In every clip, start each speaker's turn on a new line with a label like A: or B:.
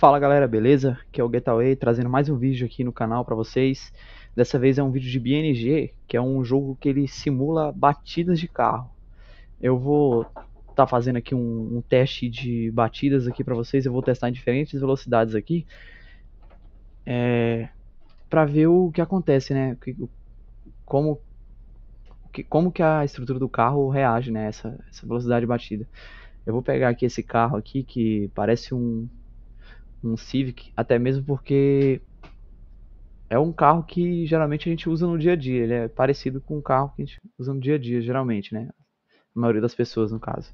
A: Fala galera, beleza? Aqui é o Getaway trazendo mais um vídeo aqui no canal para vocês. Dessa vez é um vídeo de BNG, que é um jogo que ele simula batidas de carro. Eu vou estar tá fazendo aqui um, um, teste de batidas aqui para vocês. Eu vou testar em diferentes velocidades aqui, é, para ver o que acontece, né? Como que, como que a estrutura do carro reage, né? Essa, essa velocidade de batida. Eu vou pegar aqui esse carro aqui que parece um um Civic, até mesmo porque é um carro que geralmente a gente usa no dia a dia. Ele é parecido com um carro que a gente usa no dia a dia, geralmente, né? A maioria das pessoas, no caso.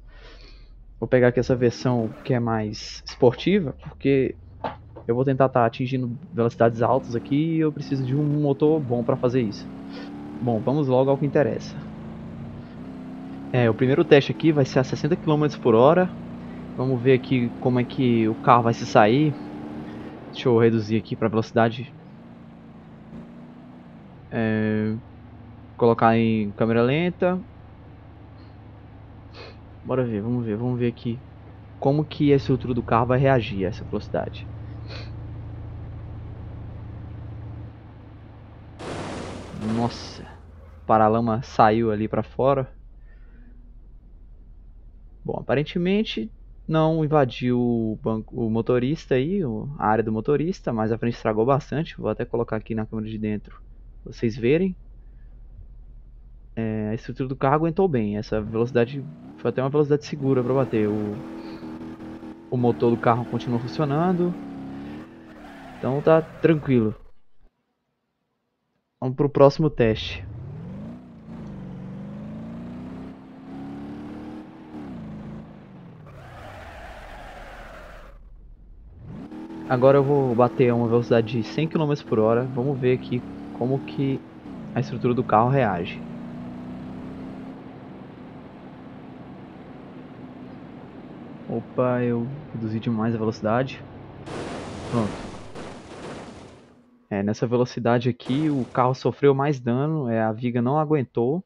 A: Vou pegar aqui essa versão que é mais esportiva, porque eu vou tentar estar tá atingindo velocidades altas aqui e eu preciso de um motor bom para fazer isso. Bom, vamos logo ao que interessa. É, o primeiro teste aqui vai ser a 60 km por hora Vamos ver aqui como é que o carro vai se sair. Deixa eu reduzir aqui para velocidade. É, colocar em câmera lenta. Bora ver, vamos ver, vamos ver aqui como que a estrutura do carro vai reagir a essa velocidade. Nossa, o paralama saiu ali para fora. Bom, aparentemente não invadiu o, banco, o motorista aí, a área do motorista, mas a frente estragou bastante. Vou até colocar aqui na câmera de dentro pra vocês verem. É, a estrutura do carro aguentou bem, essa velocidade foi até uma velocidade segura para bater. O, o motor do carro continua funcionando, então tá tranquilo. Vamos pro próximo teste. Agora eu vou bater a uma velocidade de 100 km por hora. Vamos ver aqui como que a estrutura do carro reage. Opa, eu reduzi demais a velocidade. Pronto. É, nessa velocidade aqui o carro sofreu mais dano, é, a viga não aguentou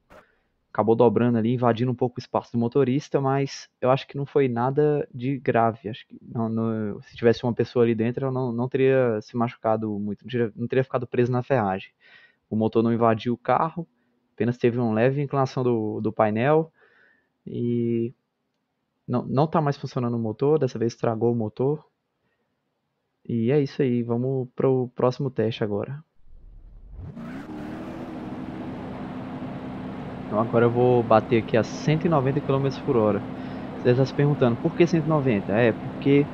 A: acabou dobrando ali, invadindo um pouco o espaço do motorista, mas eu acho que não foi nada de grave. Acho que não, não, se tivesse uma pessoa ali dentro, eu não, não teria se machucado muito, não teria, não teria ficado preso na ferragem. O motor não invadiu o carro, apenas teve uma leve inclinação do, do painel e não, não tá mais funcionando o motor, dessa vez estragou o motor. E é isso aí, vamos pro próximo teste agora. Então agora eu vou bater aqui a 190 km por hora. Você está se perguntando, por que 190? É, porque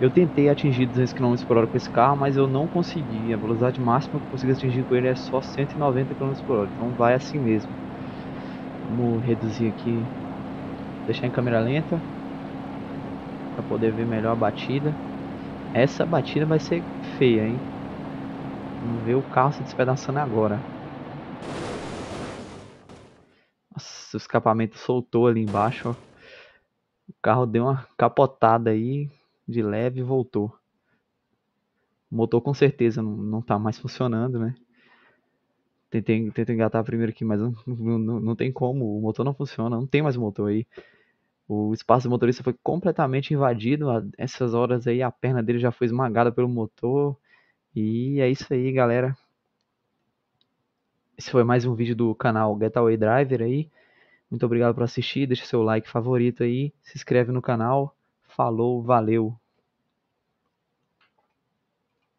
A: eu tentei atingir 200 km por hora com esse carro, mas eu não consegui. A velocidade máxima que eu consegui atingir com ele é só 190 km por hora. Então vai assim mesmo. Vamos reduzir aqui, deixar em câmera lenta para poder ver melhor a batida. Essa batida vai ser feia, hein? Vamos ver o carro se despedaçando agora. Nossa, o escapamento soltou ali embaixo, ó. O carro deu uma capotada aí de leve e voltou. O motor com certeza não, não tá mais funcionando, né? Tentei, tentei engatar primeiro aqui, mas não, não, não tem como. O motor não funciona, não tem mais motor aí. O espaço do motorista foi completamente invadido. Essas horas aí a perna dele já foi esmagada pelo motor. E é isso aí, galera. Esse foi mais um vídeo do canal Getaway Driver aí. Muito obrigado por assistir, deixa seu like favorito aí, se inscreve no canal. Falou, valeu!